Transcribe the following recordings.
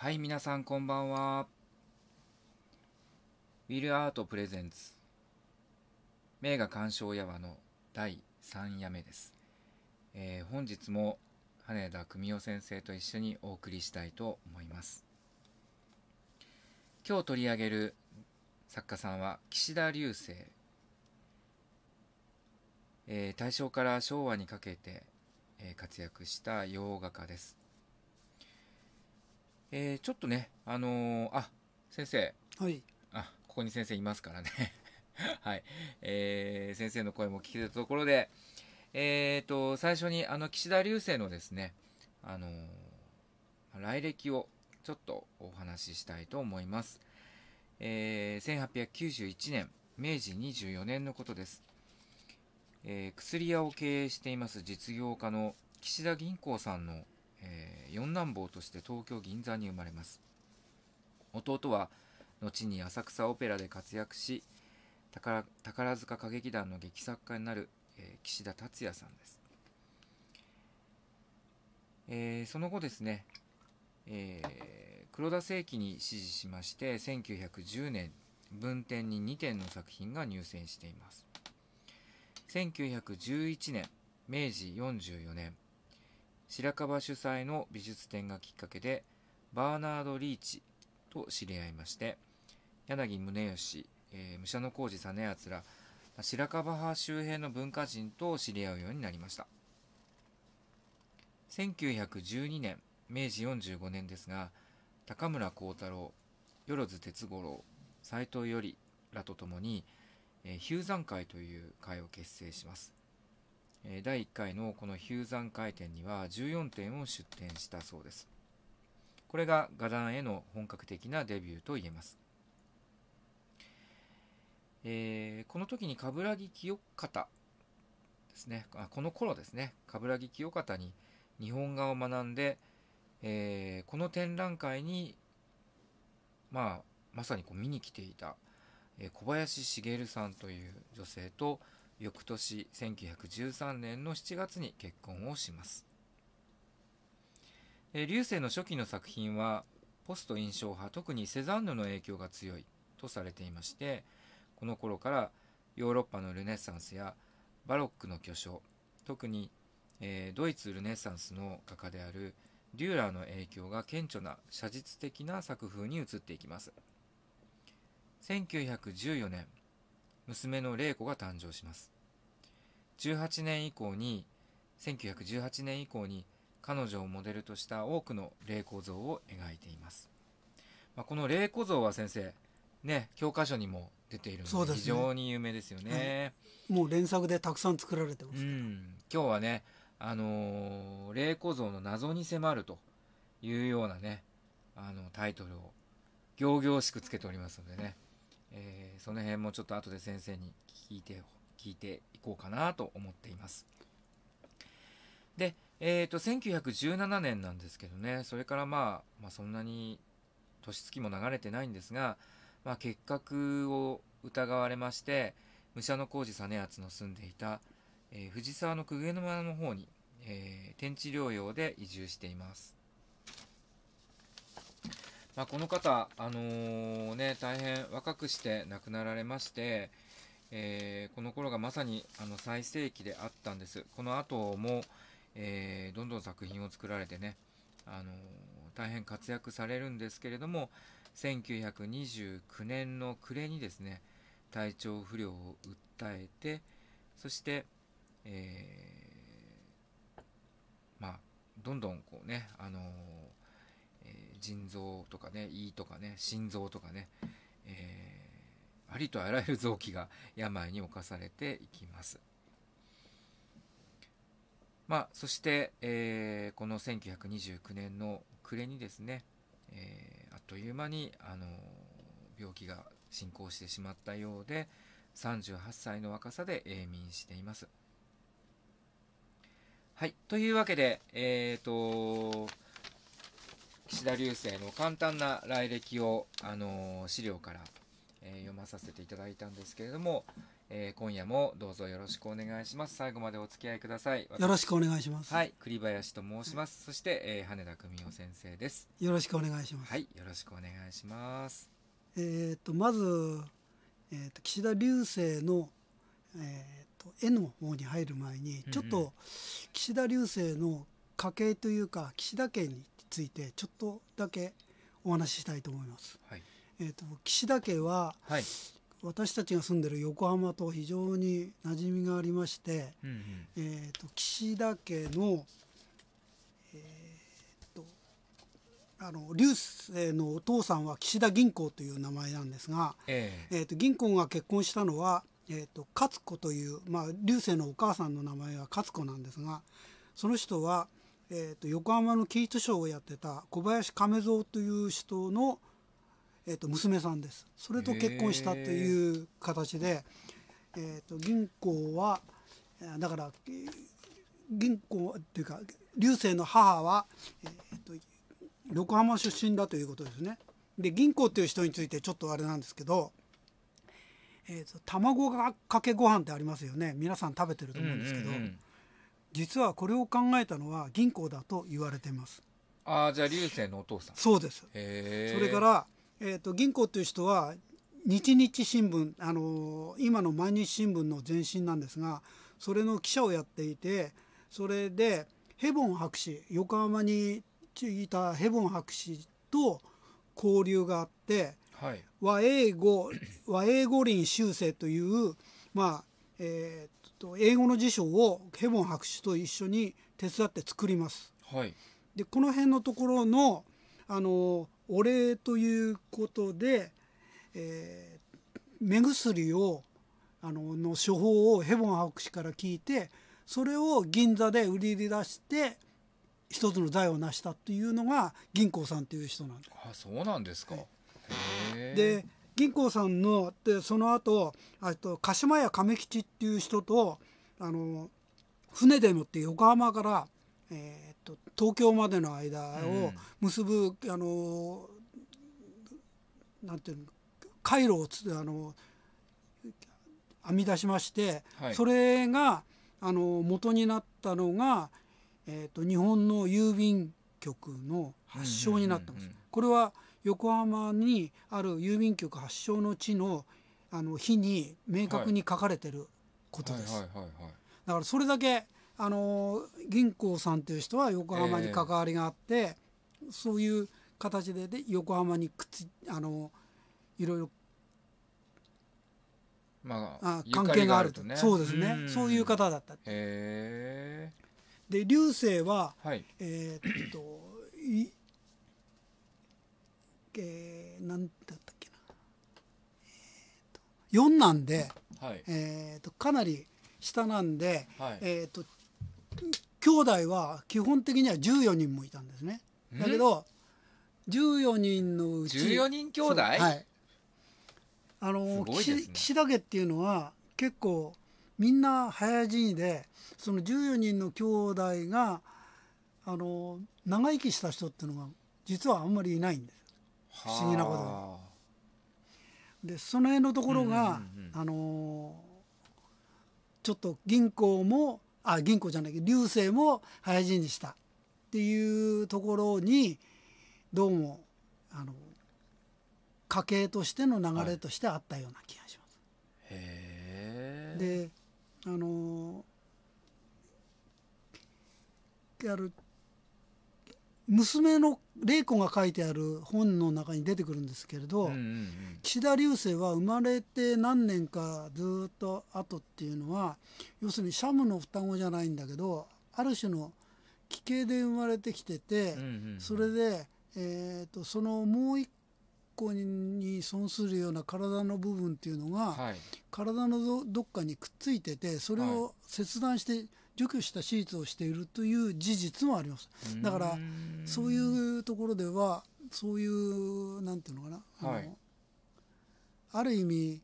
はい、皆さんこんばんは。ウィルアートプレゼンツ名画鑑賞やわの第3夜目です。えー本日も羽田久美夫先生と一緒にお送りしたいと思います。今日取り上げる作家さんは岸田流星。えー大正から昭和にかけて、えー活躍した洋画家です。えーちょっとね、あのーあ、先生、はい。あ、ここに先生いますからね。はい。えー先生の声も聞けたところで、えーと、最初に、あの、岸田流星のですね、あのー来歴をちょっとお話ししたいと思います。えー1891年、明治24年のことです。えー薬屋を経営しています実業家の岸田銀行さんの、えー四男坊として東京銀座に生まれます。弟は後に浅草オペラで活躍し宝宝塚歌劇団の劇作家になる、えー岸田達也さんです、えーその後ですね、えー黒田清輝に師事しまして1910年文典に2点の作品が入選しています1911年明治44年白樺主催の美術展がきっかけでバーナード・リーチと知り合いまして柳宗悦、えー武者小路実篤ら白樺派周辺の文化人と知り合うようになりました。1912年明治45年ですが高村光太郎万津哲五郎斎藤頼らとともに、えー、ヒ山会という会を結成します。第1回のこのヒ山会展には14点を出展したそうです。これが画壇への本格的なデビューと言えます。えーこの時に冠城清方ですね、あこの頃ですね、冠城清方に日本画を学んで、えーこの展覧会に、まあ、まさにこう見に来ていた、えー小林茂さんという女性と、翌年1913年の7月に結婚をします。え流星の初期の作品はポスト印象派特にセザンヌの影響が強いとされていましてこの頃からヨーロッパのルネサンスやバロックの巨匠特に、えドイツルネサンスの画家であるデューラーの影響が顕著な写実的な作風に移っていきます1914年娘の玲子が誕生します。18年以降に1918年以降に彼女をモデルとした多くの霊子像を描いています、まあ、この霊子像は先生ね教科書にも出ているので非常に有名ですよね。もう連作でたくさん作られてまうす。ん。今日はねあのー霊子像の謎に迫るというようなねあのタイトルを仰々しくつけておりますのでね、えーその辺もちょっと後で先生に聞いて聞いていこうかなと思っています。でえー、と1917年なんですけどね。それからまあ、まあ、そんなに年月も流れてないんですが、まあ、結核を疑われまして武者小路実篤の住んでいた、えー藤沢の公家沼の方に、えー天地療養で移住しています、まあ、この方、あのーね、大変若くして亡くなられまして、えーこの頃がまさにあの最盛期であったんです。この後も、えーどんどん作品を作られてね、あのー大変活躍されるんですけれども1929年の暮れにですね体調不良を訴えてそして、えーまあどんどんこうね、あの腎臓とかね胃とかね心臓とかね、えーありとあらゆる臓器が病に侵されていきます。まあ、そして、えーこの1929年の暮れにですね、えーあっという間に、あの病気が進行してしまったようで38歳の若さで永眠しています。はい、というわけで、えー、と岸田流星の簡単な来歴を、あのー資料からえー読まさせていただいたんですけれども、えー今夜もどうぞよろしくお願いします。最後までお付き合いください。よろしくお願いします。はい栗林と申します。そして、えー羽田久美夫先生です。よろしくお願いします。はいよろしくお願いします。えっ、とまず、えー、と岸田流星の、えー、と絵の方に入る前にうん。ちょっと岸田流星の家系というか岸田家についてちょっとだけお話ししたいと思います。はい。えー、と岸田家ははい。私たちが住んでる横浜と非常に馴染みがありまして、うんうん。えー、と岸田家の、えー、とあの流星のお父さんは岸田銀行という名前なんですが、ええ。えー、と銀行が結婚したのは、えー、と勝子という、まあ、流星のお母さんの名前は勝子なんですがその人は、えー、と横浜のキートショーをやってた小林亀蔵という人の、えー、と娘さんです。それと結婚したという形で、えー、と銀行はだから銀行っていうか流星の母は、えー、と横浜出身だということですね。で銀行っていう人についてちょっとあれなんですけど、えー、と卵かけご飯ってありますよね。皆さん食べてると思うんですけど、うんうんうん。実はこれを考えたのは銀行だと言われています。ああじゃあ流星のお父さん。そうです。それから、えー、と銀行っていう人は日日新聞、あのー今の毎日新聞の前身なんですがそれの記者をやっていてそれでヘボン博士横浜にいたヘボン博士と交流があってはい。和英語和英語林修正という、まあえーっと英語の辞書をヘボン博士と一緒に手伝って作ります。はいでこの辺のところのあのお礼ということで、えー目薬をあのの処方をヘボン博士から聞いてそれを銀座で売り出して一つの財を成したっていうのが銀行さんという人なんです。あそうなんですか、はいで銀行さんのでその後あと鹿島屋亀吉っていう人とあの船で乗って横浜から、えー、と東京までの間を結ぶ、あのなんていうの回路をつあの編み出しまして、はい。それがあの元になったのが、えー、と日本の郵便局の発祥になってます。うんうんうんうん。これは横浜にある郵便局発祥の地のあの日に明確に書かれてることです。だからそれだけあの銀行さんという人は横浜に関わりがあって、そういう形でで横浜にくっつあのいろいろまああ関係があると。ねそうですね、んそういう方だったへえで流星ははい。えーっといえー、なんだったっけな、えーっと四男で、はい。えーっとかなり下なんで、はい。えー、と兄弟は基本的には14人もいたんですね。だけど14人のうち14人兄弟？はい。あのね。岸岸田家っていうのは結構みんな早死にでその14人の兄弟があの長生きした人っていうのが実はあんまりいないんです不思議なことはでその辺のところが、うんうんうんうん。あのちょっと銀行もあ銀行じゃないけど流星も早死にしたっていうところにどうもあの家計としての流れとしてあったような気がします。あへえ。であのある娘の玲子が書いてある本の中に出てくるんですけれど、うんうんうん。岸田流星は生まれて何年かずっと後っていうのは要するにシャムの双子じゃないんだけどある種の奇形で生まれてきてて、うんうんうん。それで、えー、とそのもう一個に損するような体の部分っていうのが、はい。体のどどっかにくっついててそれはを切断して除去した手術をしているという事実もあります。だからんそういうところではそういうなんていうのかな、あのはい。ある意味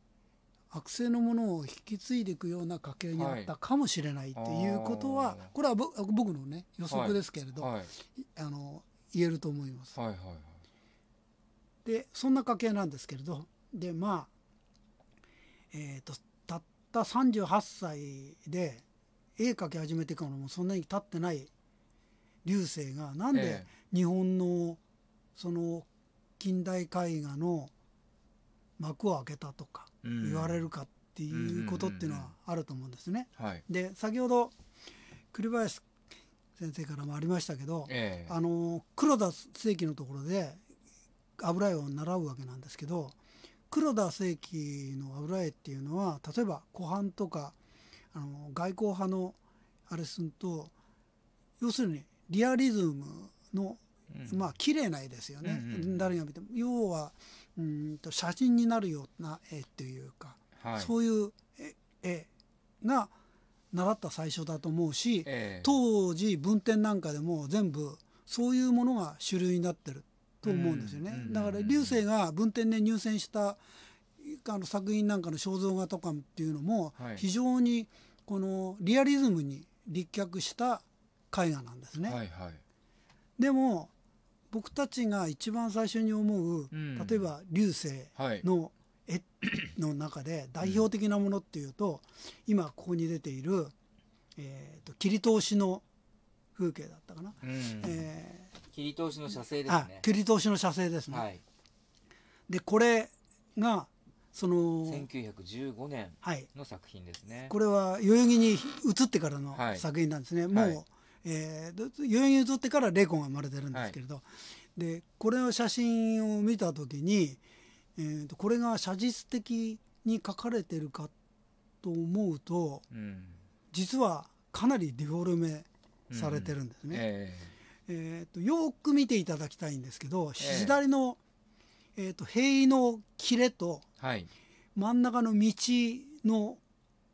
悪性のものを引き継いでいくような家系になったかもしれないっていうことは、あー。これはぼ僕のね予測ですけれど、はい。あの言えると思います。はいはいはい。でそんな家系なんですけれどでまあえー、とたった38歳で絵描き始めてからもそんなに経ってない流星がなんでえ日本のその近代絵画の幕を開けたとかうん。言われるかっていうことっていうのはあると思うんですね。はい。で先ほど栗林先生からもありましたけど、ええ。あの黒田清輝のところで油絵を習うわけなんですけど黒田清輝の油絵っていうのは例えば湖畔とかあの外交派のあれすると要するにリアリズムのうん。まあ綺麗な絵ですよね、うんうんうん。誰が見ても。要はうんと写真になるような絵っていうか、はい。そういう絵絵が習った最初だと思うし、ええ。当時文典なんかでも全部そういうものが主流になってると思うんですよね、うんだから流星が文典で入選したあの作品なんかの肖像画とかっていうのもはい。非常にこのリアリズムに立脚した絵画なんですね、はいはい。でも僕たちが一番最初に思う、うん。例えば流星はい。の絵の中で代表的なものっていうと、今ここに出ている、えー、と切り通しの風景だったかな、うん。え切り通しの写生でーあ切り通しの写生ですね、はい。でこれがその1915年はい。の作品ですね。これは代々木に移ってからのはい。作品なんですね、もう、はいえー代々木に移ってからレコンが生まれてるんですけれど、でこれの写真を見た時に、えーとこれが写実的に描かれてるかと思うとうん。実はかなりデフォルメされてるんですね。ええ。ーとよく見ていただきたいんですけどええ。左の、えーと塀の切れとえはい。真ん中の道の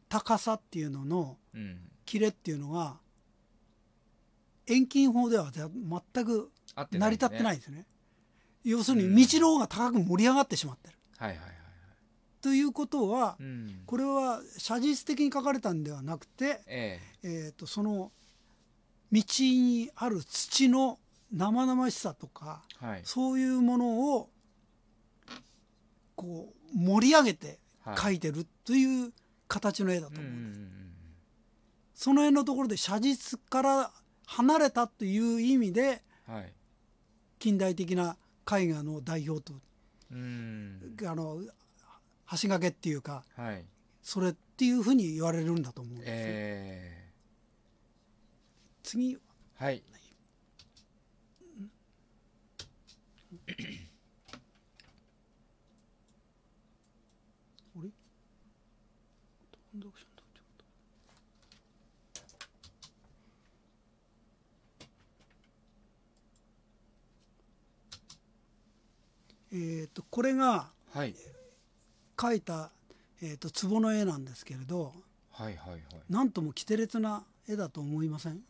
高さっていうののうん。切れっていうのが遠近法では全く成り立ってないいですね。要するに道の方が高く盛り上がってしまってる。はいはいはいはい。ということはうん。これは写実的に書かれたんではなくて、ええ。ー、とその道にある土の生々しさとかえはい。そういうものをこう盛り上げてはい。描いてるという形の絵だと思うんです。うんその辺のところで写実から離れたという意味で近代的な絵画の代表とうん。あの橋掛けっていうかはい。それっていうふうに言われるんだと思うんです。よ、え次えはいあれ単独者の特徴えっ、とこれがはい。描いた、えー、と壺の絵なんですけれどはいはいはい。なんとも奇て烈な絵だと思いません？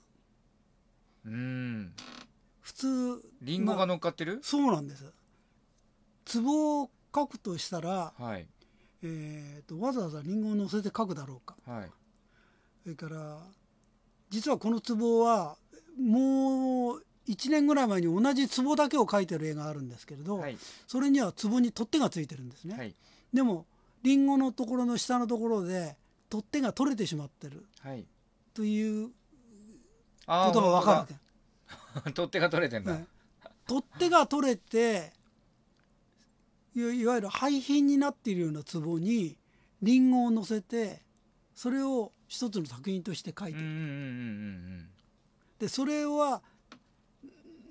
うん。普通リンゴが乗っかってる？そうなんです。壺を描くとしたら、はい。えー、とわざわざリンゴを乗せて描くだろうか。はい。それから実はこの壺はもう1年ぐらい前に同じ壺だけを描いてる絵があるんですけれど、はい。それには壺に取っ手がついてるんですね、はい。でもリンゴのところの下のところで取っ手が取れてしまってる。はい。というあことが分かるわけ。る 取っ手が取れてんだ、ね。取っ手が取れていわゆる廃品になっているような壺にリンゴを乗せてそれを一つの作品として描いてる、でそれは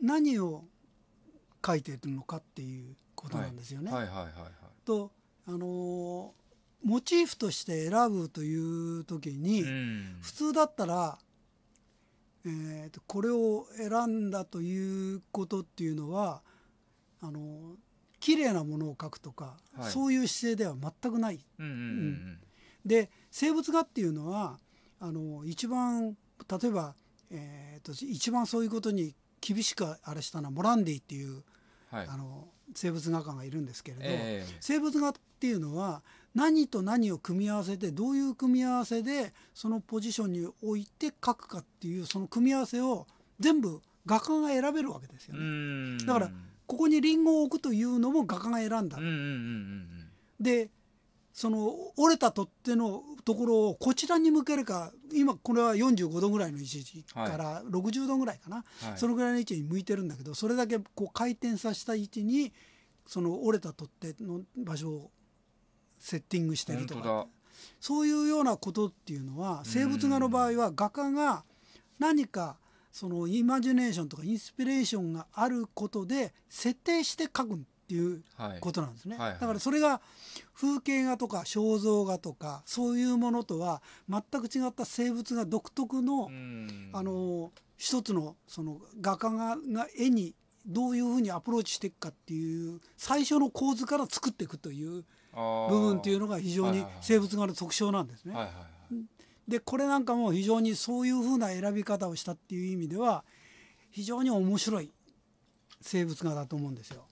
何を描いているのかっていうことなんですよね。とあのーモチーフとして選ぶという時に、うん。普通だったら、えーとこれを選んだということっていうのはあの綺麗なものを描くとか、はい。そういう姿勢では全くない。で生物画っていうのはあの一番例えば、えーと一番そういうことに厳しくあれしたのはモランディっていう、はいあの生物画家がいるんですけれど、ええ生物画っていうのは何と何を組み合わせてどういう組み合わせでそのポジションに置いて描くかっていうその組み合わせを全部画家が選べるわけですようね。んだからここにリンゴを置くというのも画家が選んだ。でその折れた取っ手のところをこちらに向けるか今これは45度ぐらいの位置から60度ぐらいかな、はい。そのぐらいの位置に向いてるんだけどそれだけこう回転させた位置にその折れた取っ手の場所をセッティングしてるとか。そういうようなことっていうのは生物画の場合は画家が何かそのイマジネーションとかインスピレーションがあることで設定して描くっていうはい。ことなんですね、だからそれが風景画とか肖像画とかそういうものとは全く違った生物画独特の、うん。あの一つのその画家がが絵にどういうふうにアプローチしていくかっていう最初の構図から作っていくという部分っていうのが非常に生物画の特徴なんですね。でこれなんかも非常にそういうふうな選び方をしたっていう意味では非常に面白い生物画だと思うんですよ。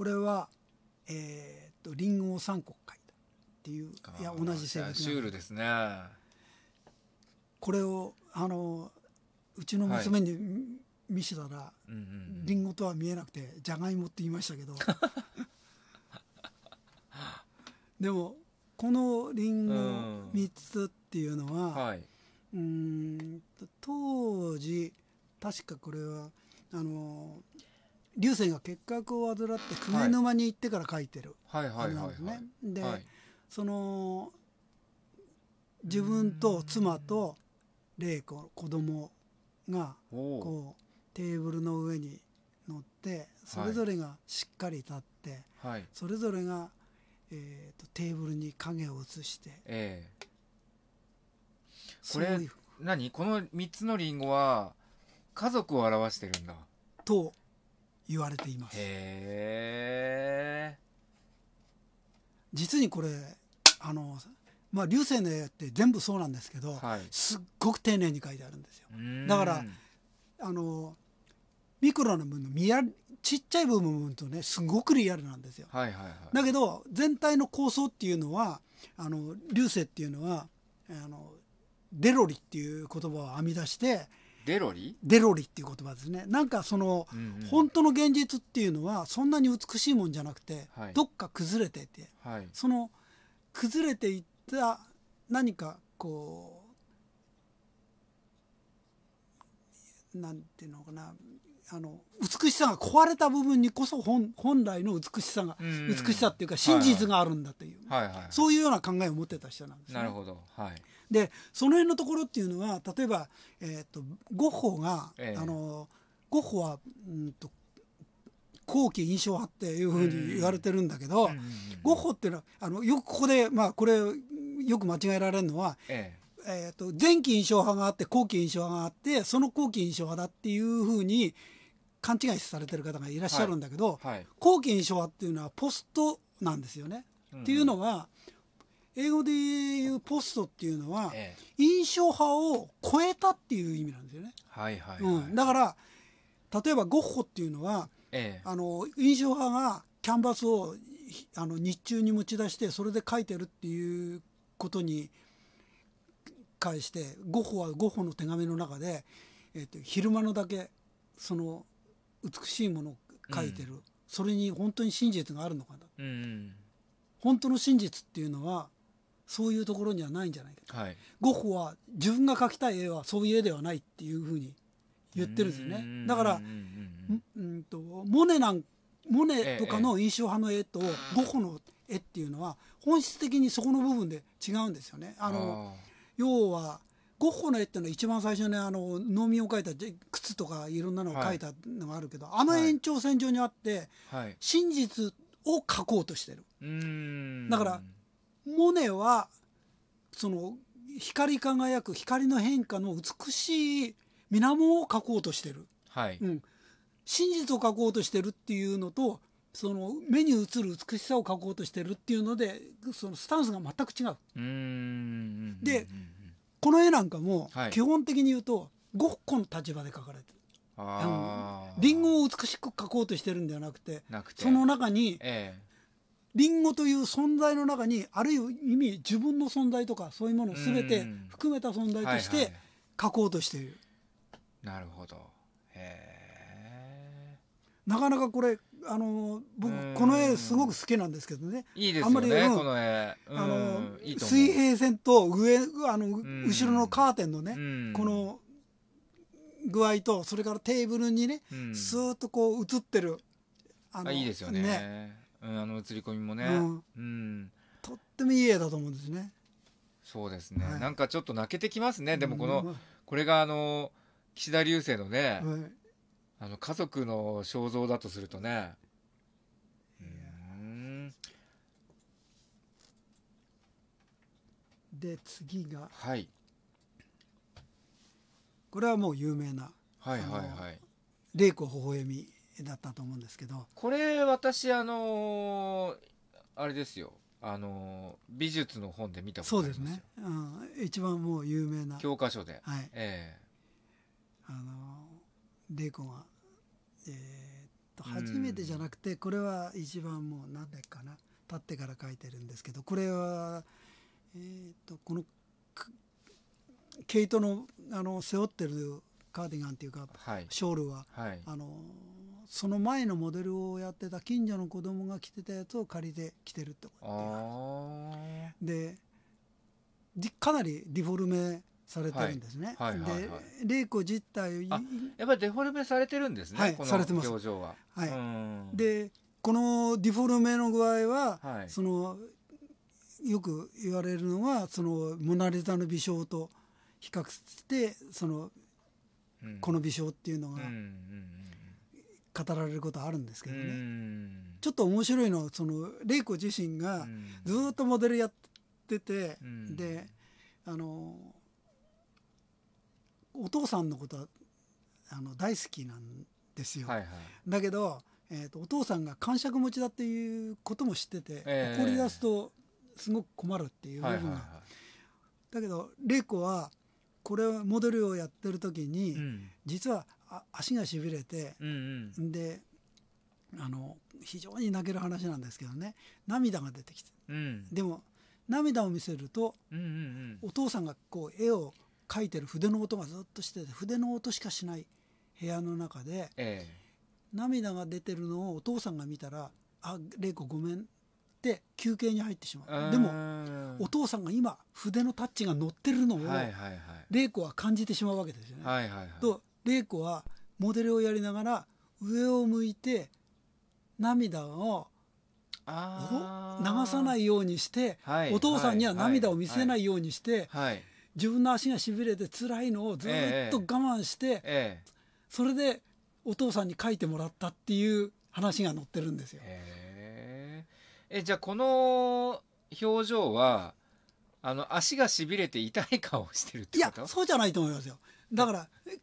これはえーっとリンゴを3個描いたっていういや同じ生物画シュールですね。これをあのうちの娘に見見せたら、うんうんリンゴとは見えなくてじゃがいもって言いましたけど。でもこのリンゴうん。3つっていうのは、はい。うーんと当時確かこれはあの流星が結核を患って久米沼に行ってから描いてるはい。はあれいはいはなんですね。いで、はい。その自分と妻と玲子子供がこうテーブルの上に乗ってそれぞれがしっかり立って、はい。それぞれが、えー、とテーブルに影を映してええ。そういう何？この3つのリンゴは家族を表してるんだ。と言われています。へえ実にこれあのまあ流星の絵って全部そうなんですけど、はい。すっごく丁寧に描いてあるんですよ。だからあのミクロな部分のミヤちっちゃい部分とねすごくリアルなんですよ。はいはいはい。だけど全体の構想っていうのはあの流星っていうのはあのデロリっていう言葉を編み出してデロリ？デロリっていう言葉ですね。なんかその、うんうん。本当の現実っていうのはそんなに美しいもんじゃなくて、はい。どっか崩れててはい。その崩れていった何かこうなんていうのかなあの美しさが壊れた部分にこそ本本来の美しさが、うん美しさっていうか真実があるんだという、はいはい。そういうような考えを持ってた人なんです、ね、なるほど。はいでその辺のところっていうのは例えば、えー、とゴッホが、ええ。あのゴッホはうんと後期印象派っていうふうに言われてるんだけど、うんうんうんゴッホっていうのはあのよくここで、まあ、これよく間違えられるのは、ええ。ー、と前期印象派があって後期印象派があってその後期印象派だっていうふうに勘違いされてる方がいらっしゃるんだけど、えはい。後期印象派っていうのはポストなんですよね。っていうのは英語で言うポストっていうのはええ。印象派を超えたっていう意味なんですよね。はいはいはい。うん、だから例えばゴッホっていうのはええ。あの印象派がキャンバスをひあの日中に持ち出してそれで描いてるっていうことに関してゴッホはゴッホの手紙の中で、えー、と昼間のだけその美しいものを描いてる、それに本当に真実があるのかな。うんうん。本当の真実っていうのはそういうところにはないんじゃないかはい。ゴッホは自分が描きたい絵はそういう絵ではないっていうふうに言ってるんですよね。だからうんとモネなんモネとかの印象派の絵とゴッホの絵っていうのは本質的にそこの部分で違うんですよね。あの要はゴッホの絵っていうのは一番最初にあの農民を描いたじ靴とかいろんなのを描いたのがあるけど、あの延長線上にあってはい。真実を描こうとしてる。だからモネはその光り輝く光の変化の美しい水面を描こうとしてる。はい。うん、真実を描こうとしてるっていうのとその目に映る美しさを描こうとしてるっていうのでそのスタンスが全く違う。うーんでこの絵なんかもはい。基本的に言うとゴッホの立場で描かれてる。あー。リンゴを美しく描こうとしてるんではなくてなくて。その中にえリンゴという存在の中にある意味自分の存在とかそういうものを全てうん。含めた存在としはいはて書こうとしている、いなるほど。へなかなかこれあの僕うん。この絵すごく好きなんですけどね。えいいですあんまりうん。よねこの絵。うん。あの水平線と上あのん。後ろのカーテンのね、うん。この具合とそれからテーブルにね、うん。スーッとこう映ってるああいいですよねうん、あの映り込みもね。うん。うん。とってもいい絵だと思うんですね。そうですね、はい。なんかちょっと泣けてきますね。でもこの、うん。これがあの岸田流星のね、はい。あの家族の肖像だとするとね。うん。で次が。はい。これはもう有名な。はいはいはい「玲子微笑み」だったと思うんですけど。これ私あのーあれですよ。あのー美術の本で見たことありますよ。そうですね、うん、一番もう有名な、教科書で、はい、えあの玲子が、えーっとうん初めてじゃなくてこれは一番もう何だかな。立ってから書いてるんですけどこれは、えーっとこのく毛糸のあの背負ってるカーディガンっていうかえはい。ショールははい。あのその前のモデルをやってた近所の子供が着てたやつを借りて着てるってことあでじかなりディフォルメされてるんですね。はい。はい。はい。はい。で玲子自体あやっぱりデフォルメされてるんですね、はいこのされてます。表情は。はい。うん。でこのディフォルメの具合は、はい。そのよく言われるのはそのモナ・リザの微笑と比較してそのうん。この微笑っていうのがうんうん語られることあるんですけどね、ん。ちょっと面白いのはその玲子自身がうん。ずーっとモデルやってて、うん。であのお父さんのことはあの大好きなんですよ、はいはい。だけど、えー、とお父さんが感触持ちだっていうことも知ってて、ええ。怒り出すとすごく困るっていう部分が、はいはいはだけど玲子はこれをモデルをやってる時に、いうん。実はあ足がしびれて、うんうん。であの非常に泣ける話なんですけどね。涙が出てきて。うん。でも涙を見せるとうんうんうん。お父さんがこう絵を描いてる筆の音がずっとしてて筆の音しかしない部屋の中でえ涙が出てるのをお父さんが見たら「あ玲子ごめん」って休憩に入ってしまえうでももお父さんが今筆のタッチが乗ってるのをはいはいはい。玲子は感じてしまうわけですよね。はいはいはい。と玲子はモデルをやりながら上を向いて涙を流さないようにしてはい。お父さんには涙を見せないようにしてはい。自分の足がしびれて辛いのをずっと我慢してえそれでお父さんに書いてもらったっていう話が載ってるんですよ。え。へえ。えじゃあこの表情はあの足がしびれて痛い顔をしてるっていやことそうじゃないと思いますよ。だからえ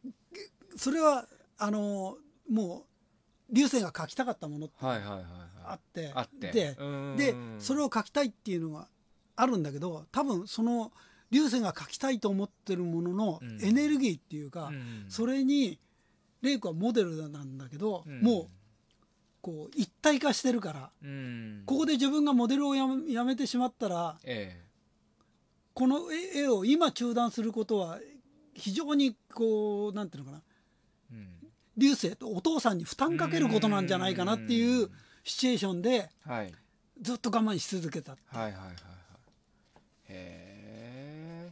それはあのもう流星が書きたかったものってはいはいはいはあって。あって。ででそれを書きたいっていうのがあるんだけど多分その流星が書きたいと思ってるもののうん。エネルギーっていうか、うんそれに玲子はモデルなんだけど、うん。もうこう一体化してるからうん。ここで自分がモデルをやめやめてしまったらえこの絵絵を今中断することは非常にこうなんていうのかな流星とお父さんに負担かけることなんじゃないかなっていうシチュエーションではい。ずっと我慢し続けたはいはいはいはい。へえ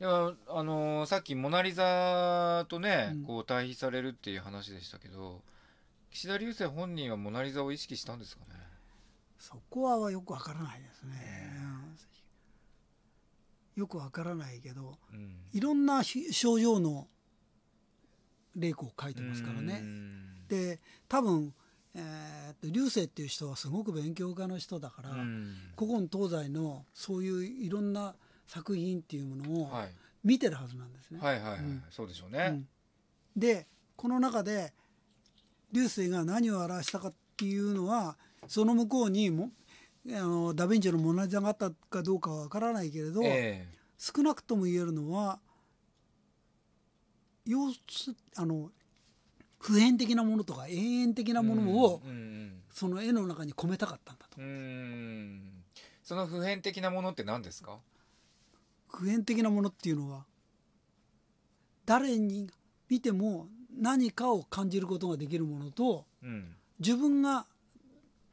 いやあのーさっき「モナ・リザ」とね、うん。こう対比されるっていう話でしたけど岸田流星本人はモナ・リザを意識したんですかね？そこはよくわからないですね、うんよくわからないけどうん。いろんなひ症状の霊子を書いてますからうねん。で多分、えーっと流星っていう人はすごく勉強家の人だから、うん。古今東西のそういういろんな作品っていうものをはい。見てるはずなんですね。はいはいはい、うん。そうでしょうね。うん、でこの中で流星が何を表したかっていうのはその向こうにもあのダ・ヴィンチのモナ・リザがあったかどうかはわからないけれど、え。少なくとも言えるのは要すあの普遍的なものとか永遠的なものをうんうんその絵の中に込めたかったんだと。ん。その普遍的なものって何ですか？普遍的なものっていうのは誰に見ても何かを感じることができるものとうん。自分が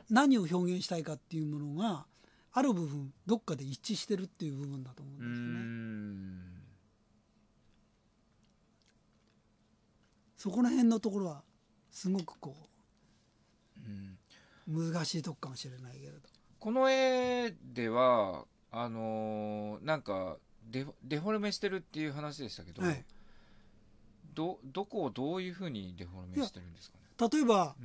何を表現したいかっていうものがある部分どっかで一致してるっていう部分だと思うんですよね。んそこら辺のところはすごくこうん。う難しいとこかもしれないけれど。この絵ではあのーなんかデフデフォルメしてるっていう話でしたけど、はい、どどこをどういうふうにデフォルメしてるんですかね？例えば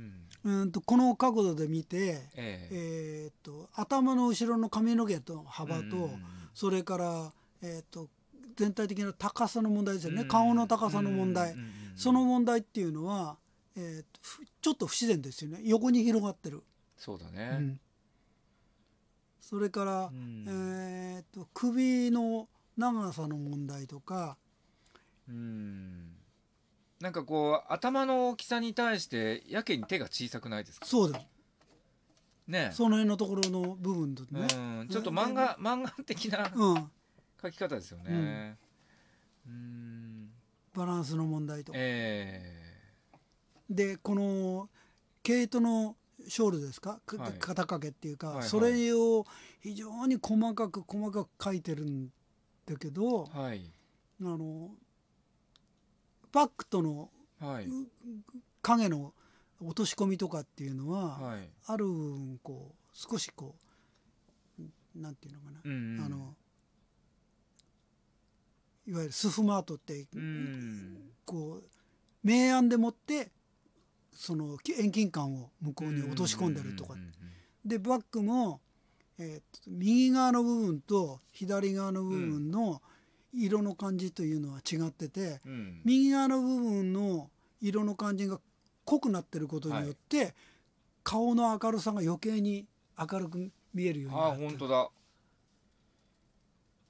うん。うんとこの角度で見て、ええ。えーっと頭の後ろの髪の毛と幅と、うんうんうん。それから、えーっと全体的な高さの問題ですよね、うん。顔の高さの問題、うんうんうんその問題っていうのは、えーっとふちょっと不自然ですよね。横に広がってる、そうだうね、ん。それから、うん。えーっと首の長さの問題とか。うん。なんかこう頭の大きさに対してやけに手が小さくないですか？そうです。ねその辺のところの部分とね、うん、ちょっと漫画漫画的なうん、描き方ですよね。うん。バランスの問題とか。えでこの毛糸のショールですか、かはい。肩掛けっていうか、はいはい。それを非常に細かく細かく描いてるんだけど、えはい。あのバックとのはい。影の落とし込みとかっていうのは、はい。あるこう少しこうなんていうのかな、うんうん。あのいわゆるスフマートって、うん。こう明暗でもってその遠近感を向こうに落とし込んでるとか。でバックも、えーと右側の部分と左側の部分の色の感じというのは違ってて、うん。うん右側の部分の色の感じが濃くなってることによって、顔の明るさが余計に明るく見えるようにああなってる。本当だ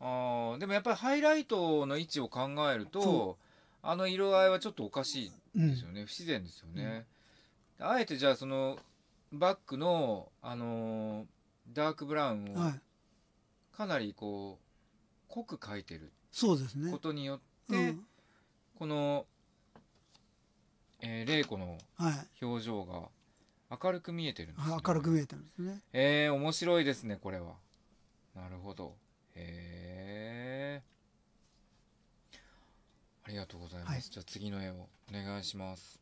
あーでもやっぱりハイライトの位置を考えるとそあの色合いはちょっとおかしいうんですよね、不自然ですよね、あえてじゃあそのバックの、あのーダークブラウンをはい、かなりこう濃く描いてるそうですね。こ。とによって、うん。この、えー、玲子のはい。表情が明るく見えてるんです、ね、明るく見えてるんですね。えー、面白いですねこれは。なるほどへえありがとうございます、はい。じゃあ次の絵をお願いします。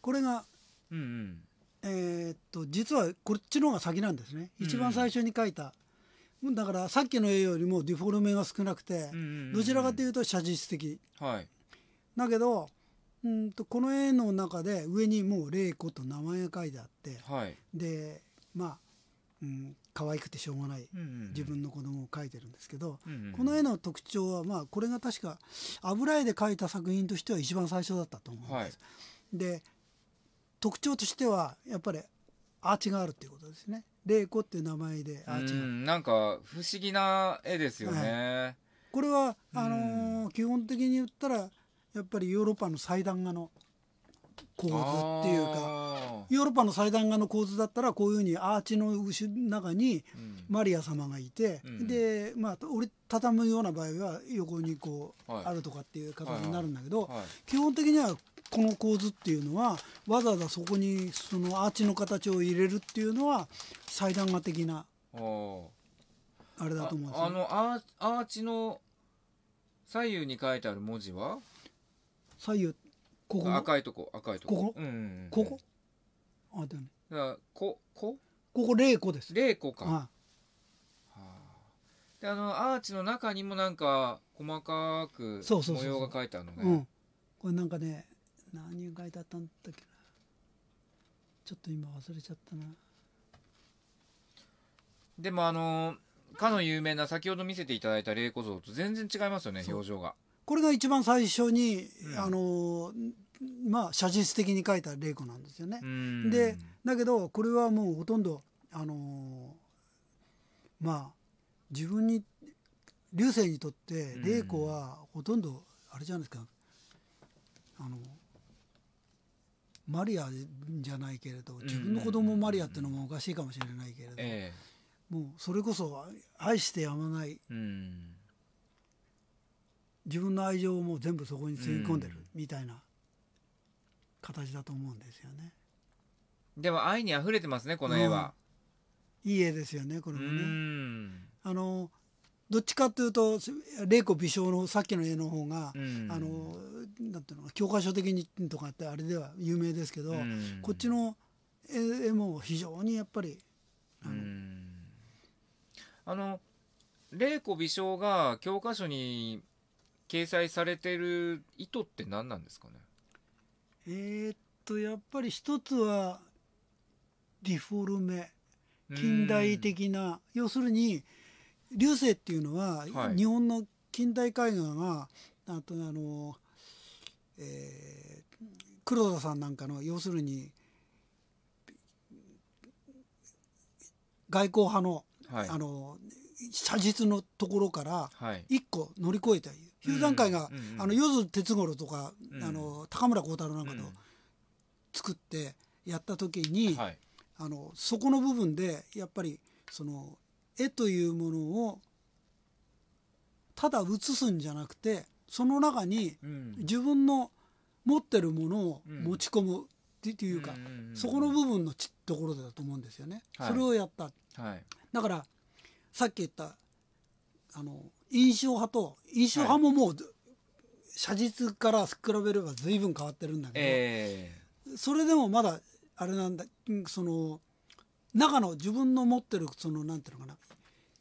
これがうんうん。えーっと実はこっちの方が先なんですね。一番最初に描いた。だからさっきの絵よりもディフォルメが少なくてうんうんうんうん。どちらかというと写実的。はい。だけどうんとこの絵の中で上にもう玲子と名前が書いてあってはい、でまあ、うん、可愛くてしょうがない自分の子供を描いてるんですけど、うんうんうん。この絵の特徴はまあこれが確か油絵で描いた作品としては一番最初だったと思うんです。で特徴としてはやっぱりアーチがあるっていうことですね。玲子っていう名前でアーチが。ある。うんなんか不思議な絵ですよね、これはうんあのー基本的に言ったらやっぱりヨーロッパの祭壇画の構図っていうかあヨーロッパの祭壇画の構図だったらこういうふうにアーチの後ろ中にマリア様がいて、うん。でまあ折り畳むような場合は横にこう、はい。あるとかっていう形になるんだけど、はい。基本的にはこの構図っていうのはわざわざそこにそのアーチの形を入れるっていうのは祭壇画的なあれだと思うんですああよ、のアーアーチの左右に書いてある文字は？左右ここ？赤いとこ赤いとこ。ここ？うんうんうん、ここ？あでもね。だからここ？ここ0個です。零個か、ははあ、であのアーチの中にもなんか細かく模様が書いてあるのね。い、うん。これなんかね何が書いてあったんだっけな。ちょっと今忘れちゃったな。でもあのかの有名な先ほど見せていただいた霊子像と全然違いますよね表情がこれが一番最初に、うん。あのまあ写実的に描いた玲子なんですよね。うん。でだけどこれはもうほとんどあのまあ自分に流星にとってうん。玲子はほとんどあれじゃないですか。あのマリアじゃないけれど自分の子供マリアってのもおかしいかもしれないけれど、えもうそれこそ愛してやまないえうん自分の愛情をもう全部そこにつぎ込んでるうん。みたいな形だと思うんですよね。でも愛に溢れてますねこの絵は、いい絵ですよねこうれもね。ん。あのどっちかというと玲子美少のさっきの絵の方が、うん。あのなんていうの教科書的にとかってあれでは有名ですけど、うん。こっちの絵絵も非常にやっぱりあのうん。あの玲子美少が教科書に掲載されてる意図って何なんですかね？えーっとやっぱり一つはディフォルメ近代的な要するに流星っていうのは、はい。日本の近代絵画があとあの、えー黒田さんなんかの要するに外交派の,、はい。あの写実のところからはい。一個乗り越えた九山会が、うんあの与津哲五郎とか、うん。あの高村光太郎なんかと作ってやった時に、はい。あのそこの部分でやっぱりその絵というものをただ写すんじゃなくてその中にうん。自分の持ってるものをうん。持ち込むっていうか、んんんそこの部分のちところだと思うんですよね。はい。それをやった。はい。だからさっき言ったあの印象派と印象派ももう、写実から比べれば随分変わってるんだけど、えそれでもまだあれなんだうんその中の自分の持ってるそのなんていうのかな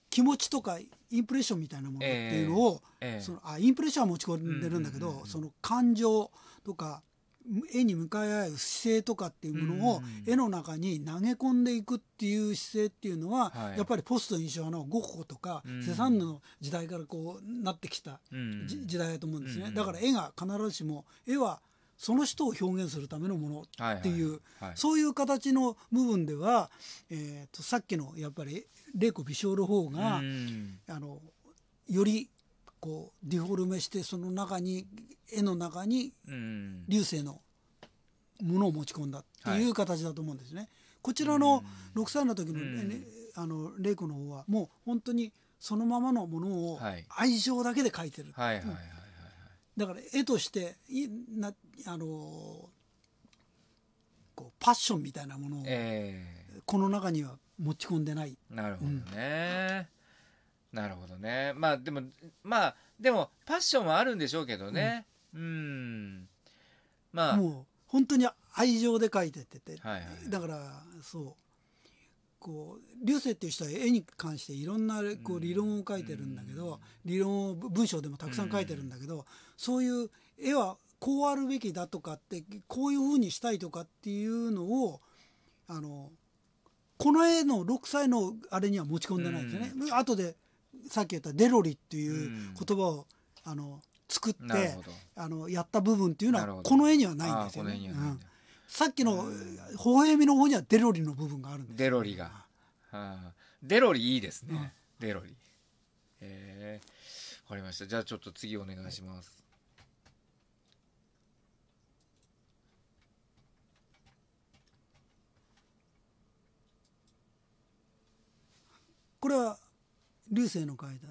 気持ちとかインプレッションみたいなものっていうのを、え。ええ。そのあインプレッションは持ち込んでるんだけど、うんうんうんうん。その感情とか絵に向かい合う姿勢とかっていうものを絵の中に投げ込んでいくっていう姿勢っていうのは、はい。やっぱりポスト印象派のゴッホとか、うん。セザンヌの時代からこうなってきたうん。じ時代だと思うんですね、だから絵が必ずしも絵はその人を表現するためのものっていう、はいそういう形の部分では、えー、とさっきのやっぱり玲子美少の方が、うん。あのよりこうディフォルメしてその中に絵の中にうん。流星のものを持ち込んだってはいいう形だと思うんですね。こちらのうん。6歳の時の,、うん。ねあの玲子の方はもう本当にそのままのものをはい。愛情だけで描いてる、はいはいはいはいだから絵としていなあのこうパッションみたいなものをえこの中には持ち込んでない。えなるほどね、なるほどね。まあでもまあでもパッションはあるんでしょうけどね。うん。まあもう本当に愛情で描いてってて、はいはい。だからそう。こう流星っていう人は絵に関していろんなこううん。理論を書いてるんだけど、うん。理論を文章でもたくさん書いてるんだけど、そういう絵はこうあるべきだとかってこういうふうにしたいとかっていうのをあのこの絵の6歳のあれには持ち込んでないんですよね。後でさっき言ったデロリっていう言葉を、あの作ってあのやった部分っていうのはこの絵にはないんですよね。あーこの絵に。はないんだ。さっきのうん微笑みの方にはデロリの部分があるんですデロリが、はあ、デロリいいですね、デロリ。へえわかりました。じゃあちょっと次お願いします、これは流星の描いた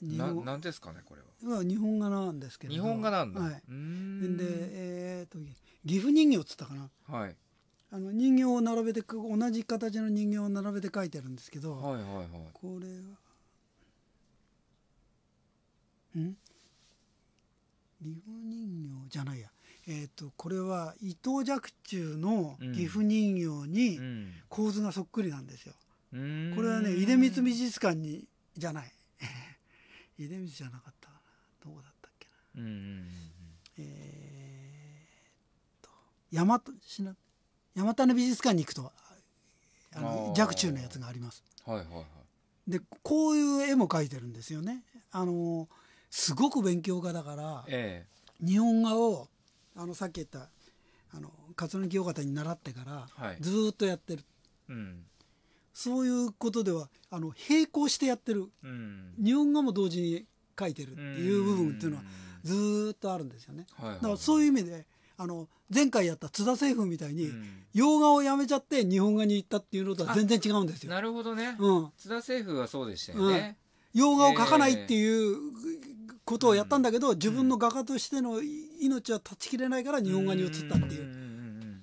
日な本なんですかねこれは。は日本画なんですけれど日本画なんだ、はい。うーん。でえー、と岐阜人形っつったかな。はい。あの人形を並べてく同じ形の人形を並べて描いてるんですけど、はいはいはい。これはん？岐阜人形じゃないや。えっ、とこれは伊藤若冲の岐阜人形にうん。構図がそっくりなんですよ。うーんこれはね出光美術館にじゃない。出光じゃなかった。かなどこだったっけな。うんうんうんえー、と大和山種美術館に行くとあの若冲のやつがあります。はいはいはい。でこういう絵も描いてるんですよね。あのすごく勉強家だからえ日本画をあのさっき言ったあの勝木清方に習ってからえはい。ずーっとやってる。うんそういうことではあの並行してやってる。うん。日本画も同時に描いてるっていう部分っていうのはずーっとあるんですよね。だからそういう意味であの前回やった津田清風みたいに、うん。洋画をやめちゃって日本画に行ったっていうのとは全然違うんですよ。なるほどね、うん、津田政府はそうでしたよね、洋画を描かないっていうことをやったんだけど、自分の画家としての命は断ち切れないから日本画に移ったっていう。んんんうん。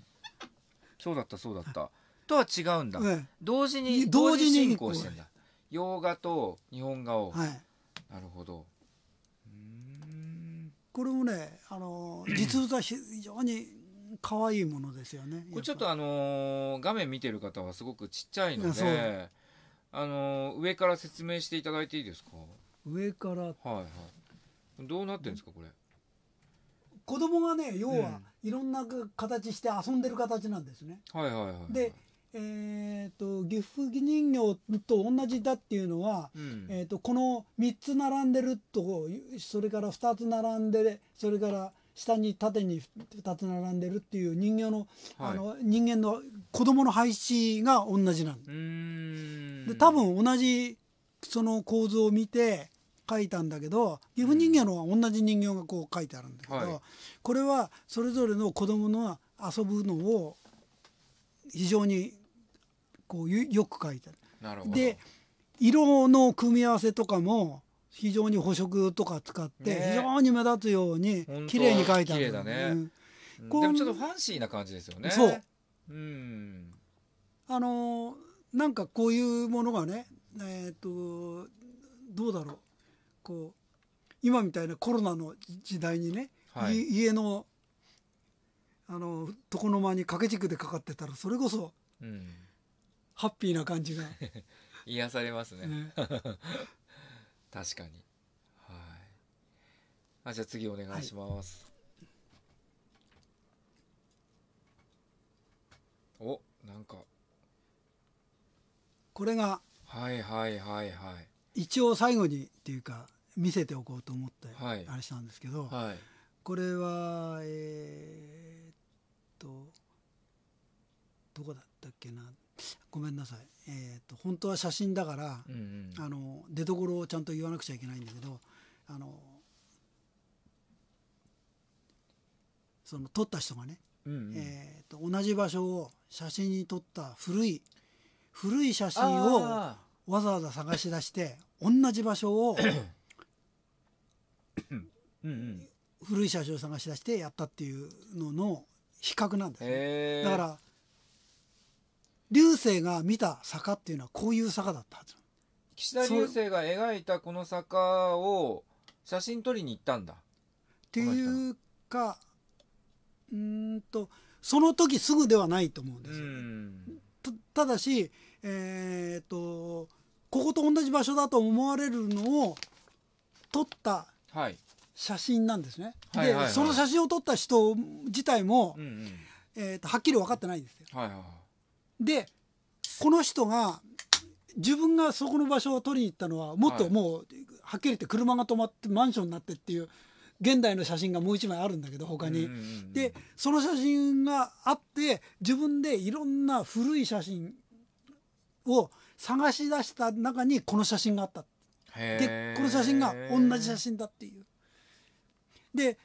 そうだったそうだったとは違うんだ、え同時に同時に進行してんだ。洋画と日本画を、えはい、なるほど。これもねあの 実物は非常に可愛いものですよね。これちょっとあのー画面見てる方はすごくちっちゃいのであのー上から説明していただいていいですか？上から。はいはい。どうなってるんですかこれ？子供がね要はいろんな形して遊んでる形なんですね。はいはいはい。でえー、と岐阜人形と同じだっていうのは、うん。えー、とこの3つ並んでるとそれから2つ並んでそれから下に縦に2つ並んでるっていう人形の,、はい。あの人間の子供の配置が同じなんで多分同じその構図を見て描いたんだけど岐阜人形のは同じ人形がこう描いてあるんだけど、はい。これはそれぞれの子供の遊ぶのを非常にこうよよく描いてある。なるほど。で色の組み合わせとかも非常に補色とか使ってね。非常に目立つように綺麗に描いてあるね。うん。でもちょっとファンシーな感じですよね。そう。うん。あのーなんかこういうものがねえっ、とどうだろう。こう今みたいなコロナの時代にね、はい。い家のあの床の間に掛け軸でかかってたらそれこそうん。ハッピーな感じが、癒されますね。ね。確かに。はい。あじゃあ次お願いします、おなんか。これがはいはいはいはい。一応最後にっていうか見せておこうと思ってはい。あれしたんですけど、はい。これはえとどこだったっけな。ごめんなさい。えーっと本当は写真だから、うんうん。あの出どころをちゃんと言わなくちゃいけないんだけどあのその撮った人がね、うんうん。えーっと同じ場所を写真に撮った古い古い写真をあわざわざ探し出して同じ場所をうん。古い写真を探し出してやったっていうのの比較なんですね、だから流星が見た坂っていうのはこういう坂だったはず。岸田流星が描いたこの坂を写真撮りに行ったんだ。っていうかうーんとその時すぐではないと思うんうですよ、ん。たただしえっ、とここと同じ場所だと思われるのを撮ったはい写真なんですね、はいはいはい。でその写真を撮った人自体も、うんうん。えーとはっきり分かってないんですよ。はいはいはい。でこの人が自分がそこの場所を取りに行ったのはもっはい。ともうはっきり言って車が止まってマンションになってっていう現代の写真がもう一枚あるんだけど他に。うんうんうんでその写真があって自分でいろんな古い写真を探し出した中にこの写真があった。でこの写真が同じ写真だっていう。で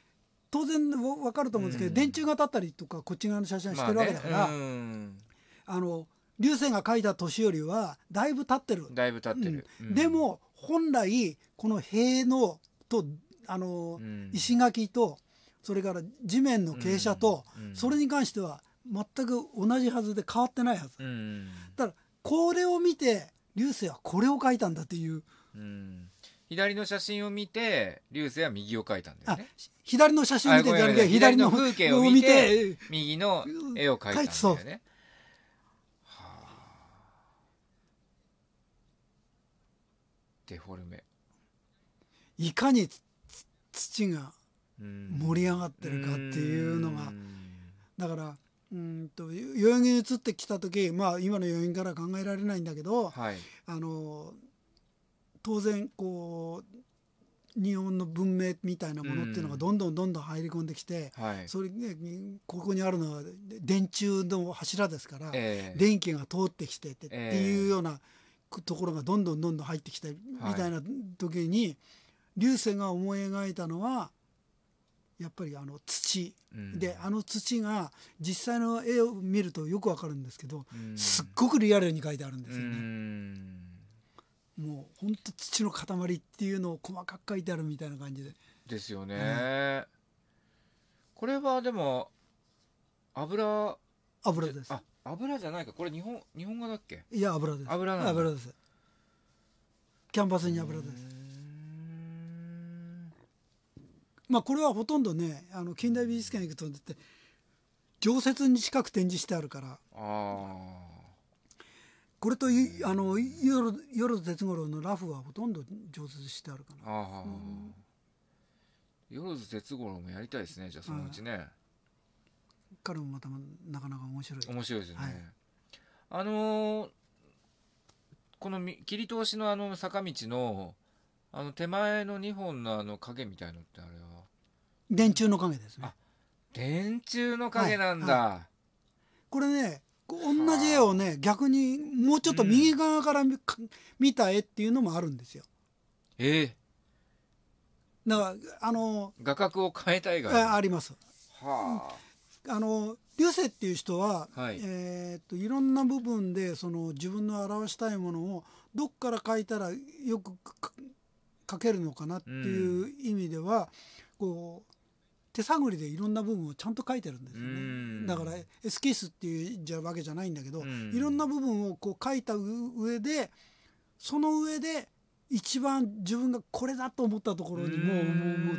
当然わ分かると思うんですけど、うん。電柱が立ったりとかこっち側の写真はしてるわけだから、まあね。うん。あの流星が描いた年よりはだいぶ経ってる、だいぶ経ってる、うん。でも本来この塀のとあの、うん。石垣とそれから地面の傾斜と、それに関しては全く同じはずで変わってないはず。うん。だからこれを見て流星はこれを描いたんだっていう。うん左の写真を見て流星は右を描いたんだよあね左の写真を見てあごめんじゃなくてごめん。左のの風景を見て右の絵を描いたんだよね。はあ。デフォルメ。いかにつ土がうん。盛り上がってるかっていうのがん。だからうんと代々木に移ってきた時まあ今の要因からは考えられないんだけどはい。あの当然こう日本の文明みたいなものっていうのがどんどんどんどん入り込んできて、はい。それねここにあるのは電柱の柱ですから、ええ。電気が通ってきててってええいうようなところがどんどんどんどん入ってきてみたいな時に流星が思い描いたのはやっぱりあの土。うん。であの土が実際の絵を見るとよくわかるんですけどうん。すっごくリアルに描いてあるんでうすよね。んもうほんと土の塊っていうのを細かく書いてあるみたいな感じで。ですよね、これはでも油油です。あ油じゃないか。これ日本日本画だっけ？いや油です。油なんだ。油です。キャンバスに油です。まあこれはほとんどねあの近代美術館行くとだって常設に近く展示してあるから。あこれといあの夜夜哲五郎のラフはほとんど常設してあるかーな。あーよろず哲五郎もやりたいですねじゃあそのうちね、彼もまたなかなか面白い。面白いですよね、はい。あのーこのみ切り通しのあの坂道のあの手前の2本のあの影みたいのってあれは？電柱の影ですね。あ電柱の影なんだ、はこれねこう同じ絵をね逆にもうちょっと右側から見,た絵っていうのもあるんですよ。ええ。だからあの画角を変えたいがああります。はあ。の流星っていう人は、はい。えーっといろんな部分でその自分の表したいものをどっから描いたらよくか描けるのかなっていう意味では、こう手探りでいろんな部分をちゃんと描いてるんですようん。ねだからエスキスっていうじゃわけじゃないんだけど、うん。いろんな部分をこう描いた上でその上で一番自分がこれだと思ったところにもうもう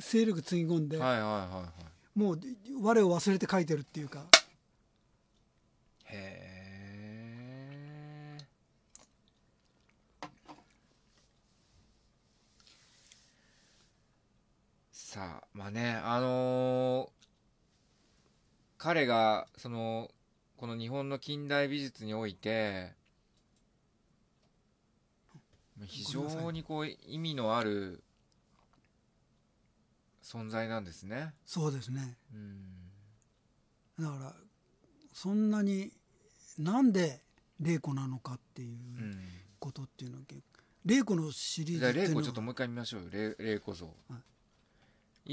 勢力つぎ込んで、はいはいはいはい。もう我を忘れて描いてるっていうか。さあまあねあのー彼がそのこの日本の近代美術において非常にこう意味のある存在なんですね。そうですね。うん。だからそんなになんで玲子なのかっていううん。ことっていうのは玲子のシリーズっていうのは。玲子ちょっともう一回見ましょうよ。玲玲子像、い、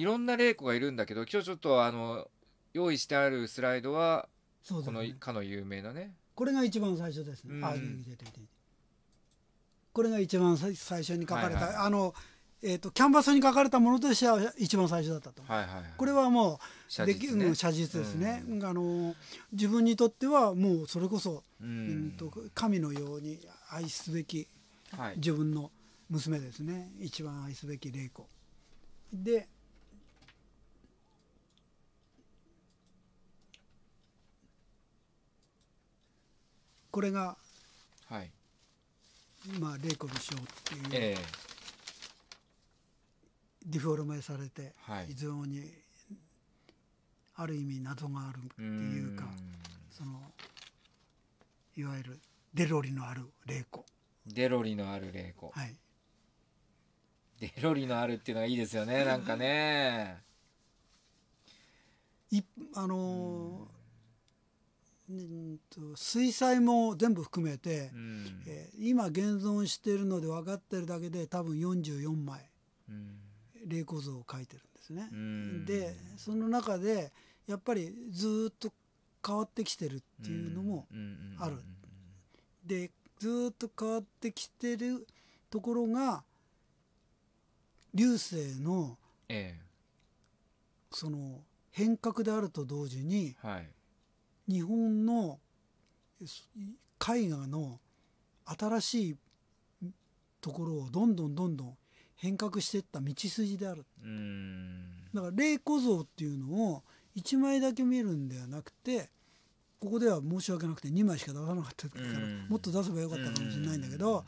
ろんな玲子がいるんだけど今日ちょっとあの用意してあるスライドはこのかの有名なね。これが一番最初ですね、うん。あこれが一番最最初に書かれた、はいはい。あの、えー、とキャンバスに書かれたものとしては一番最初だったと。はいはいはい。これはもう写でき実ねうん。写実ですね、うあの自分にとってはもうそれこそ、ううんんと神のように愛すべきはい。自分の娘ですね。一番愛すべき玲子。でこれが、はい。まあ、玲子の章っていう、えディフォルメされて、はい。非常にある意味謎があるってえいうかそのいわゆるデロリのある玲子デロリのある玲子はい。デロリのあるっていうのがいいですよねなんかね。いあのーうんと水彩も全部含めてう、ん。えー今現存しているので分かってるだけで多分44枚うん。霊子像を描いてるんですね。う。ん。でその中でやっぱりずーっと変わってきてるっていうのも、ある。でずーっと変わってきてるところが流星のえその変革であると同時にえはい日本のす絵画の新しいところをどんどんどんどん変革していった道筋である。うん。だから霊子像っていうのを1枚だけ見るんではなくてここでは申し訳なくて2枚しか出さなかったからうん。もっと出せばよかったかもしれないんだけど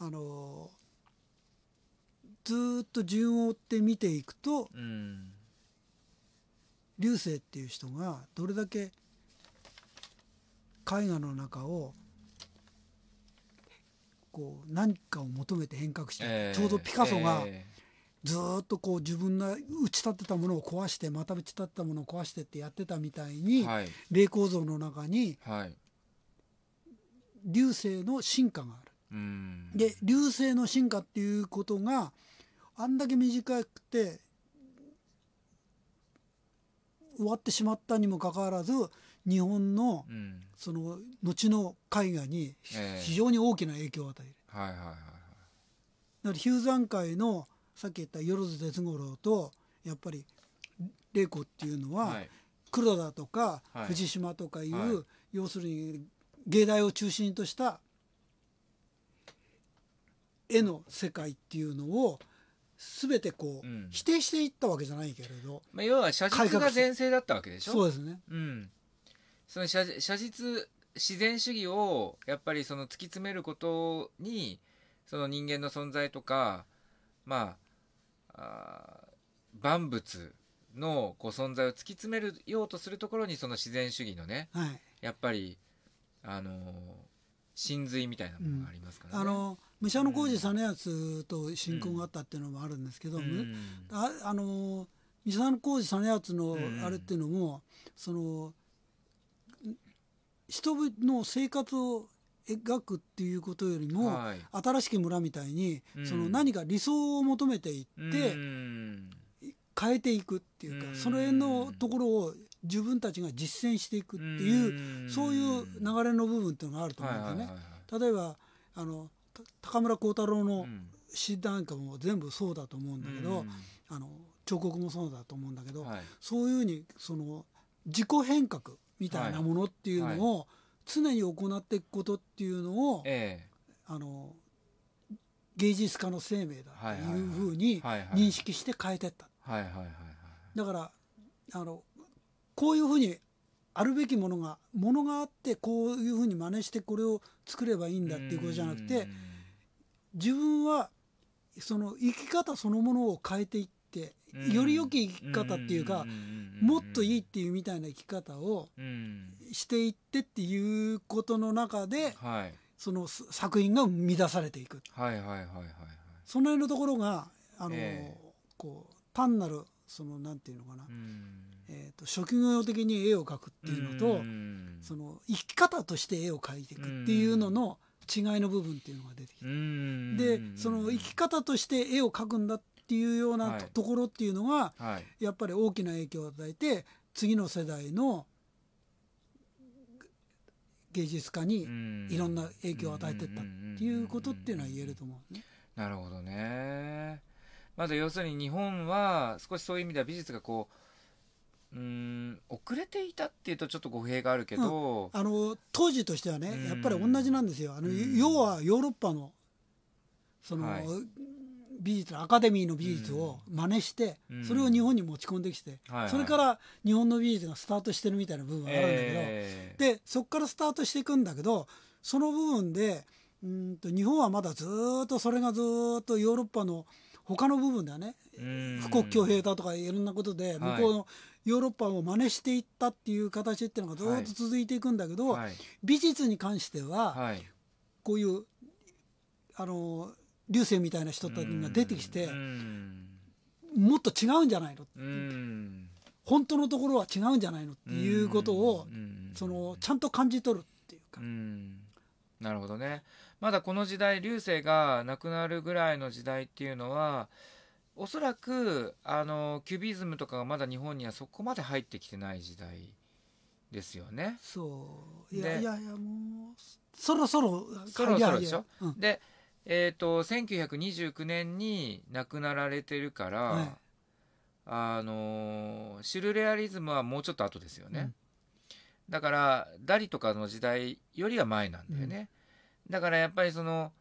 あのずーっと順を追って見ていくとうん。流星っていう人がどれだけ絵画の中をこう何かを求めて変革して、ええ。ちょうどピカソがえずーっとこう自分が打ち立てたものを壊してまた打ち立てたものを壊してってやってたみたいえに、はい。霊構造の中にはい。流星の進化がある。うん。で流星の進化っていうことがあんだけ短くて終わってしまったにもかかわらず日本のうんその後の絵画にええ。非常に大きな影響を与える。はいはいはいはい。だから比喩山会のさっき言った万哲五郎とやっぱり玲子っていうのは、はい。黒田とかはい。藤島とかいう、はい。要するに芸大を中心とした絵の世界っていうのを全てこう、うん。否定していったわけじゃないけれどまあ、要は写実が前世だったわけでしょ？そうですね。うん、その写写実自然主義をやっぱりその突き詰めることにその人間の存在とかまあ万物のこう存在を突き詰めるようとするところにその自然主義のねはい。やっぱりあのー真髄みたいなものがありますからね。あの武者小路実康と親交があったっていうのもあるんですけど、うん。ああの武者小路実康のうん。あれっていうのも、その人々の生活を描くっていうことよりも、はい。新しき村みたいに、うん。その何か理想を求めていって、うん。変えていくっていうか、うん。その辺のところを自分たちが実践していくっていう、ん。そういう流れの部分っていうのがあると思うんでね。はいはいはいはい。例えばあのた高村光太郎のうん。詩なんかも全部そうだと思うんだけど、うん。あの彫刻もそうだと思うんだけど、はい。そういうふうにその自己変革みたいなものっていうのを常に行っていくことっていうのを、えあの芸術家の生命だというふうに認識して変えてった。だからあのこういうふうにあるべきものがものがあってこういうふうに真似してこれを作ればいいんだっていうことじゃなくて自分はその生き方そのものを変えていってうんより良き生き方っていうかもっといいっていうみたいな生き方をうん。していってっていうことの中ではい。そのす作品が生み出されていく。はいはいはいはいはい。その辺のところがあの、えこう単なるそのなんていうのかな、うん。えー、と職業的に絵を描くっていうのと、うん。その生き方として絵を描いていくっていうのの違いの部分っていうのが出てきて、うん。でその生き方として絵を描くんだっていうようなはい。ところっていうのがはい。やっぱり大きな影響を与えて次の世代の芸術家にうん。いろんな影響を与えていったっていうことっていうのは言えると思うね。なるほどね。まず要するに日本は少しそういう意味では美術がこううーん遅れていたっていうとちょっと語弊があるけど、あの当時としてはねうんやっぱり同じなんですよ。あのうん。要はヨーロッパのその、はい美術アカデミーの美術を真似して、うん。それを日本に持ち込んできて、はいはい。それから日本の美術がスタートしてるみたいな部分があるんだけど、えーでそこからスタートしていくんだけどその部分でうんと日本はまだずーっとそれがずーっとヨーロッパの他の部分だね。うん。富国強兵だとかいろんなことで向こうのヨーロッパを真似していったっていう形っていうのがずーっと続いていくんだけど、はい。美術に関してははい。こういうあの流星みたいな人たちが出てきてうんもっと違うんじゃないの？うん。本当のところは違うんじゃないのっていうことをうんそのちゃんと感じ取るっていうか。う。ん。なるほどね。まだこの時代流星がなくなるぐらいの時代っていうのはおそらくあのキュビズムとかがまだ日本にはそこまで入ってきてない時代ですよね。そう。いやでいやいやもうそろそろそろそろでしょ、うん。でえっ、と1929年に亡くなられてるから、はい。あのシュルレアリズムはもうちょっと後ですよね、うん。だからダリとかの時代よりは前なんだよね、だからやっぱりその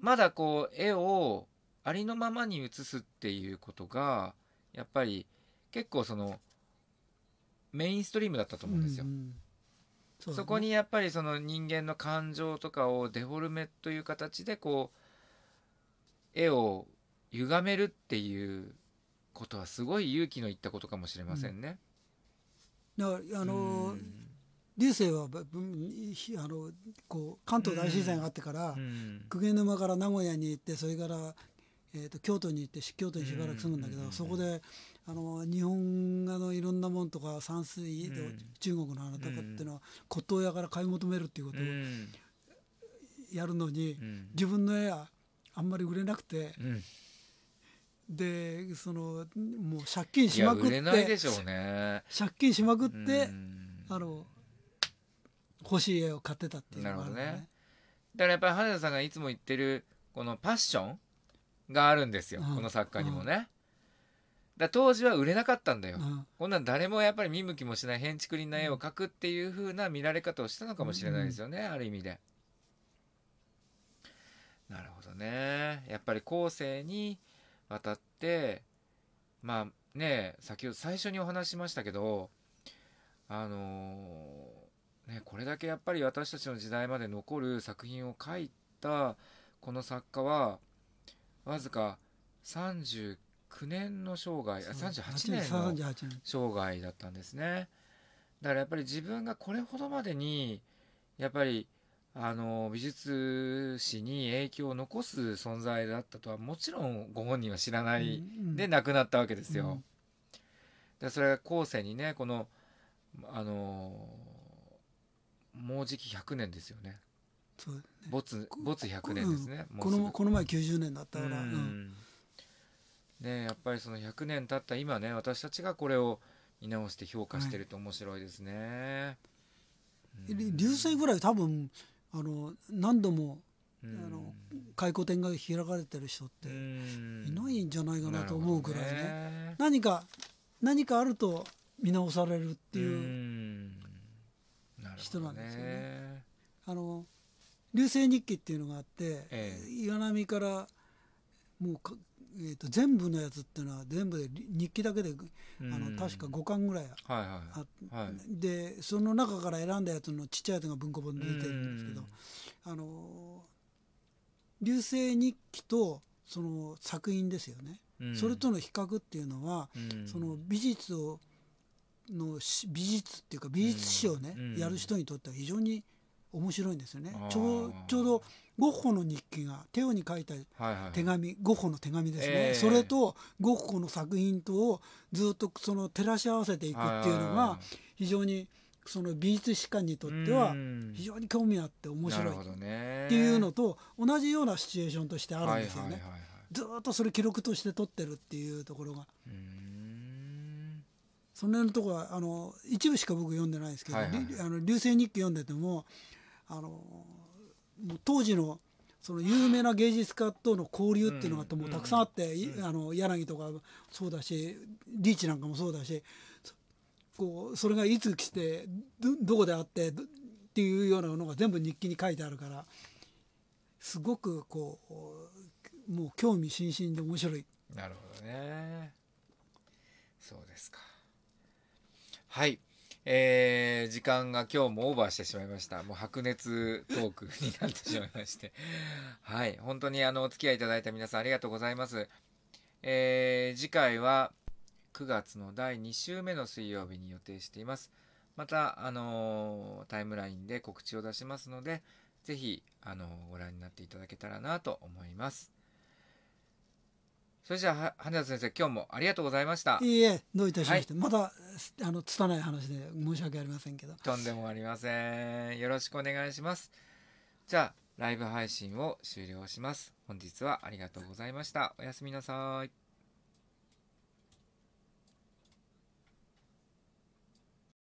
まだこう絵をありのままに写すっていうことがやっぱり結構そのメインストリームだったと思うんですよ、んんそうだね。そこにやっぱりその人間の感情とかをデフォルメという形でこう絵を歪めるっていうことはすごい勇気のいったことかもしれませんね。だからあのうん。流星はあのこう関東大震災があってからうん。公家沼から名古屋に行ってそれから、えー、と京都に行ってし京都にしばらく住むんだけど、うん。そこであの日本画のいろんなもんとか山水で、うん。中国の花とかっていうのは骨董屋から買い求めるっていうことをうん。やるのに、うん。自分の絵はあんまり売れなくてうん。でそのもう借金しまくって借金しまくっうてん。あの欲しい絵を買ってたっていうのがあるんだなるほどね。だからやっぱり羽田さんがいつも言ってるこのパッションがあるんですよ、うん。この作家にもね、だ当時は売れなかったんだよ、うん。こんなん誰もやっぱり見向きもしない変築林な絵を描くっていう風な見られ方をしたのかもしれないですよね、ある意味で。なるほどね。やっぱり後世にわたってまあね先ほど最初にお話ししましたけどあのーねこれだけやっぱり私たちの時代まで残る作品を描いたこの作家はわずか39年の生涯あ38年の38年生涯だったんですね。だからやっぱり自分がこれほどまでにやっぱりあの美術史に影響を残す存在だったとはもちろんご本人は知らないうんで亡くなったわけですよ、うん。でそれが後世にねこのあのもうじき100年ですよね。そう没没100年ですね、もこのこの前90年だったから、ううんんねやっぱりその100年経った今ね私たちがこれを見直して評価してると面白いですね。うん。流星ぐらい多分あの何度もうん。あの回顧展が開かれてる人ってうん。いないんじゃないかなと思うくらいね。ね。何か何かあると見直されるっていう、人なんですよね。あの流星日記っていうのがあって、ええ。岩波からもうか、えー、と全部のやつっていうのは全部で日記だけであの確か5巻ぐらいはいはいあはい。でその中から選んだやつのちっちゃいやつが文庫本で出てるんですけどあの流星日記とその作品ですよね、うん。それとの比較っていうのは、うん。その美術をのし美術っていうか美術史をね、うん。やる人にとっては非常に面白いんですよね。ちょうちょうどゴッホの日記がテオに書いたはいはい手紙、ゴッホの手紙ですね、ええ。それとゴッホの作品とをずっとその照らし合わせていくっていうのが非常にその美術史観にとってはうん。非常に興味あって面白い。っていうのと同じようなシチュエーションとしてあるんですよね、はいはいはいはい。ずーっとそれ記録として撮ってるっていうところが。その辺のところはあの一部しか僕読んでないですけど、はいはいりあの流星日記読んでてもあの当時のその有名な芸術家との交流っていうのがうんもうたくさんあって、あの柳とかそうだしリーチなんかもそうだしそこうそれがいつ来てどどこであってどっていうようなのが全部日記に書いてあるからすごくこうもう興味津々で面白い。なるほどね。そうですか。はいえー、時間が今日もオーバーしてしまいました。もう白熱トークになってしまいまして。はい。本当にあのお付き合いいただいた皆さんありがとうございます。えー、次回は9月の第2週目の水曜日に予定しています。またあのータイムラインで告知を出しますのでぜひあのご覧になっていただけたらなと思います。それじゃあは羽田先生今日もありがとうございました。いいえどういたしまして、またあの拙い話で申し訳ありませんけど。とんでもありません。よろしくお願いします。じゃあライブ配信を終了します。本日はありがとうございました。おやすみなさい